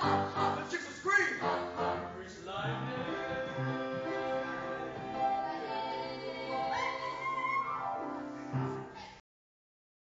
Ha ha!